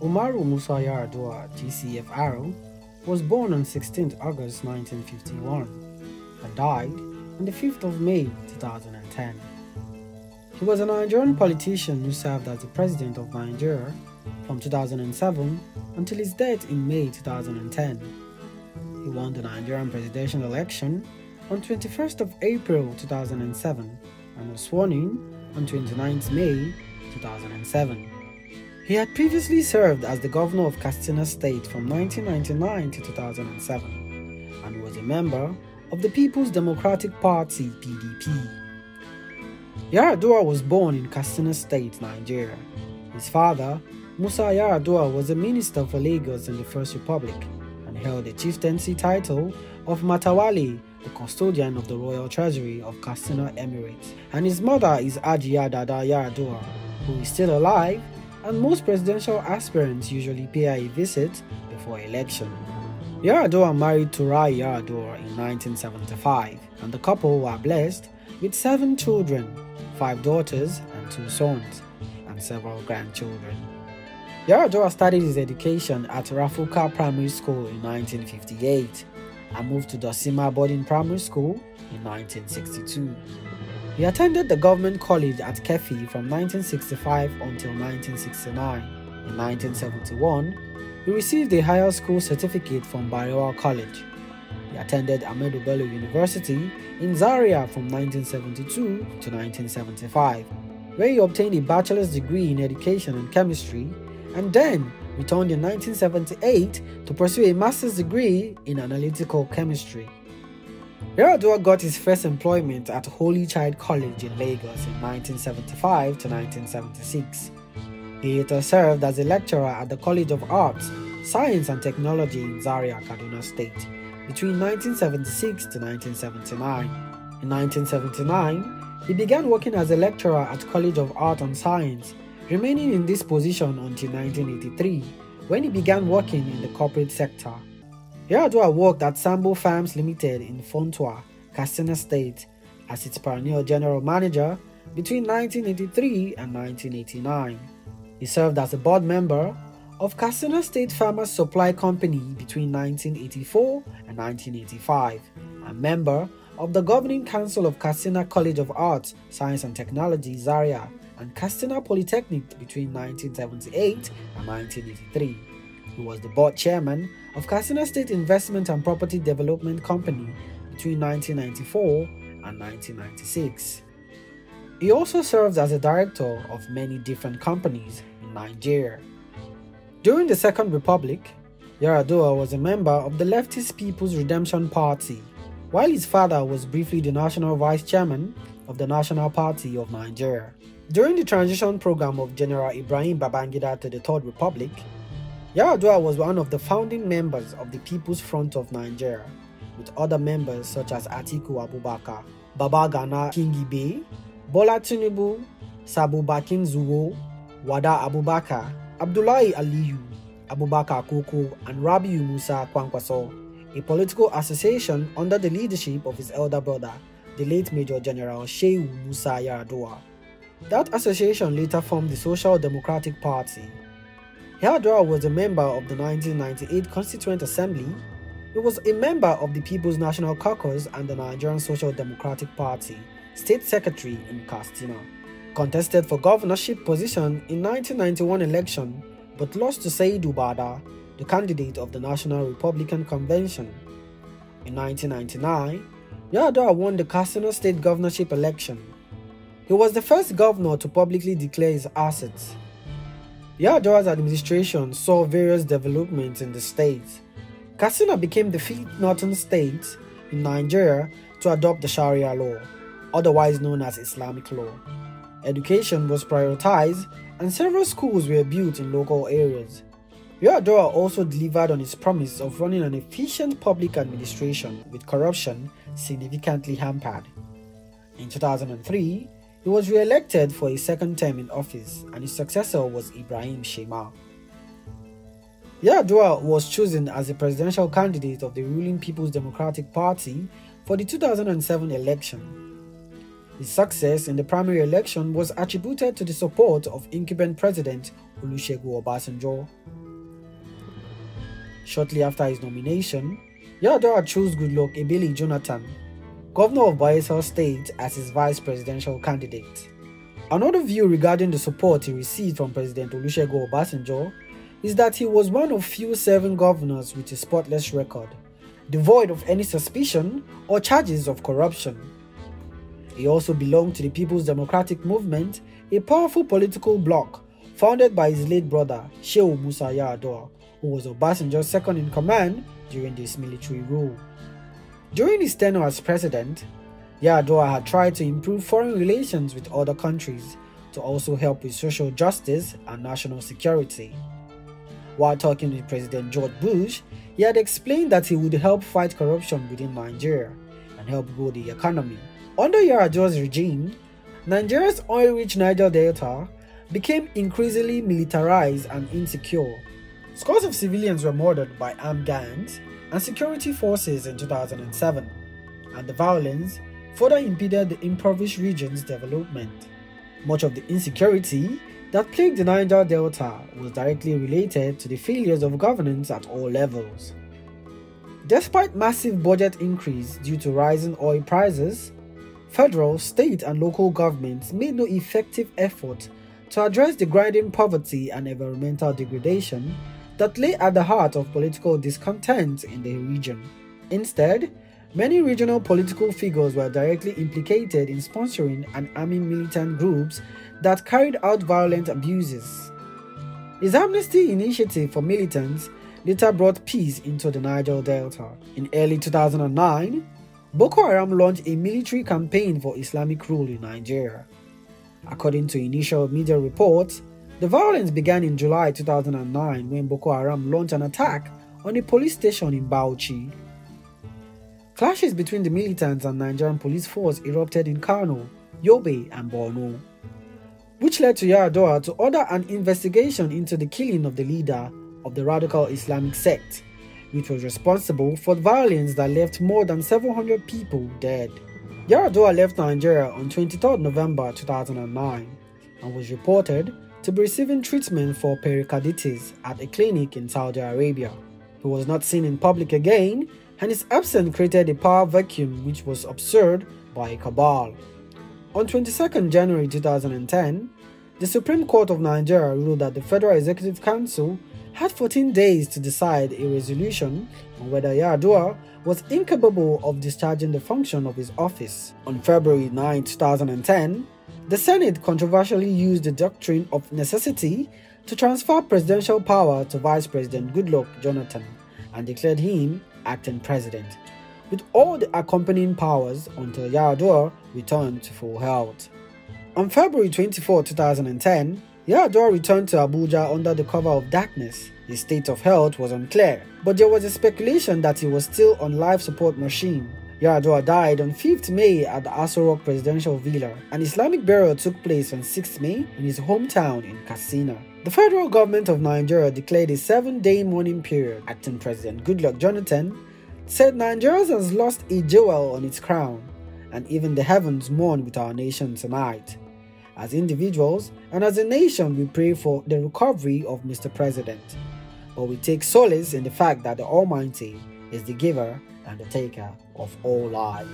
Umaru Musa Yar'Adua, GCFR was born on 16 August 1951 and died on the 5th of May 2010. He was a Nigerian politician who served as the President of Nigeria from 2007 until his death in May 2010. He won the Nigerian presidential election on 21st of April 2007 and was sworn in on 29th May 2007. He had previously served as the governor of Katsina State from 1999 to 2007 and was a member of the People's Democratic Party PDP. Yar'Adua was born in Katsina State, Nigeria. His father, Musa Yar'Adua, was a minister for Lagos in the First Republic and held the chieftaincy title of Mutawalli, the custodian of the royal treasury of Katsina Emirate. And his mother is Hajiya Dada Yar'Adua, who is still alive, and most presidential aspirants usually pay a visit before election. Yar'Adua married Turai Yar'Adua in 1975, and the couple were blessed with seven children five daughters and two sons, and several grandchildren. Yar'Adua started his education at Rafuka Primary School in 1958 and moved to Dutsinma Boarding Primary School in 1962. He attended the government college at Keffi from 1965 until 1969. In 1971, he received a higher school certificate from Barewa College. He attended Ahmadu Bello University in Zaria from 1972 to 1975, where he obtained a bachelor's degree in education and chemistry and then returned in 1978 to pursue a master's degree in analytical chemistry. Yar'Adua got his first employment at Holy Child College in Lagos in 1975 to 1976. He later served as a lecturer at the College of Arts, Science and Technology in Zaria, Kaduna State between 1976 to 1979. In 1979, he began working as a lecturer at College of Art and Science, remaining in this position until 1983, when he began working in the corporate sector. Yar'Adua worked at Sambo Farms Limited in Funtua, Katsina State, as its pioneer general manager between 1983 and 1989. He served as a board member of Katsina State Farmers Supply Company between 1984 and 1985, a member of the Governing Council of Katsina College of Arts, Science and Technology, Zaria, and Katsina Polytechnic between 1978 and 1983. He was the board chairman of Katsina State Investment and Property Development Company between 1994 and 1996. He also served as a director of many different companies in Nigeria. During the Second Republic, Yar'Adua was a member of the leftist People's Redemption Party, while his father was briefly the national vice chairman of the National Party of Nigeria. During the transition program of General Ibrahim Babangida to the Third Republic, Yar'Adua was one of the founding members of the People's Front of Nigeria, with other members such as Atiku Abubakar, Baba Gana Kingibe, Bola Tinubu, Sabo Bakin Zuwo, Wada Abubakar, Abdullahi Aliyu, Abubakar Koko, and Rabiu Musa Kwankwaso, a political association under the leadership of his elder brother, the late Major General Shehu Musa Yar'Adua. That association later formed the Social Democratic Party. Yar'Adua was a member of the 1998 Constituent Assembly. He was a member of the People's National Caucus and the Nigerian Social Democratic Party, State Secretary in Katsina contested for governorship position in 1991 election but lost to Saidu Barda, the candidate of the National Republican Convention. In 1999, Yar'Adua won the Katsina State governorship election. He was the first governor to publicly declare his assets. Yar'Adua's administration saw various developments in the state. Katsina became the fifth northern state in Nigeria to adopt the Sharia law, otherwise known as Islamic law. Education was prioritized and several schools were built in local areas. Yar'Adua also delivered on his promise of running an efficient public administration with corruption significantly hampered. In 2003, he was re-elected for a second term in office and his successor was Ibrahim Shema. Yar'Adua was chosen as the presidential candidate of the ruling People's Democratic Party for the 2007 election His success in the primary election was attributed to the support of incumbent President Olusegun Obasanjo. Shortly after his nomination, Yar'Adua chose Goodluck Ebele Jonathan, governor of Bayelsa State, as his vice presidential candidate. Another view regarding the support he received from President Olusegun Obasanjo is that he was one of few serving governors with a spotless record, devoid of any suspicion or charges of corruption. He also belonged to the People's Democratic Movement, a powerful political bloc founded by his late brother, Shehu Musa Yar'Adua, who was Obasanjo's second in command during this military rule. During his tenure as president, Yar'Adua had tried to improve foreign relations with other countries to also help with social justice and national security. While talking with President George Bush, he had explained that he would help fight corruption within Nigeria and help grow the economy. Under Yar'Adua's regime, Nigeria's oil-rich Niger Delta became increasingly militarized and insecure. Scores of civilians were murdered by armed gangs and security forces in 2007, and the violence further impeded the impoverished region's development. Much of the insecurity that plagued the Niger Delta was directly related to the failures of governance at all levels. Despite massive budget increase due to rising oil prices, federal, state, and local governments made no effective effort to address the grinding poverty and environmental degradation that lay at the heart of political discontent in the region. Instead, many regional political figures were directly implicated in sponsoring and arming militant groups that carried out violent abuses. His amnesty initiative for militants later brought peace into the Niger Delta. In early 2009, Boko Haram launched a military campaign for Islamic rule in Nigeria. According to initial media reports, the violence began in July 2009 when Boko Haram launched an attack on a police station in Bauchi. Clashes between the militants and Nigerian police force erupted in Kano, Yobe, and Borno, which led to Yar'Adua to order an investigation into the killing of the leader of the radical Islamic sect, which was responsible for the violence that left more than 700 people dead. Yar'Adua left Nigeria on 23 November 2009 and was reported to be receiving treatment for pericarditis at a clinic in Saudi Arabia. He was not seen in public again, and his absence created a power vacuum which was observed by a cabal. On 22 January 2010, the Supreme Court of Nigeria ruled that the Federal Executive Council had 14 days to decide a resolution on whether Yar'Adua was incapable of discharging the function of his office. On February 9, 2010, the Senate controversially used the doctrine of necessity to transfer presidential power to Vice President Goodluck Jonathan and declared him acting president, with all the accompanying powers until Yar'Adua returned to full health. On February 24, 2010, Yar'Adua returned to Abuja under the cover of darkness. His state of health was unclear, but there was a speculation that he was still on life support machine Yar'Adua died on 5th May at the Aso Rock Presidential Villa. An Islamic burial took place on 6th May in his hometown in Katsina. The federal government of Nigeria declared a seven-day mourning period. Acting President Goodluck Jonathan said Nigeria has lost a jewel on its crown, and even the heavens mourn with our nation tonight. As individuals and as a nation, we pray for the recovery of Mr. President. But we take solace in the fact that the Almighty is the giver and the taker of all life.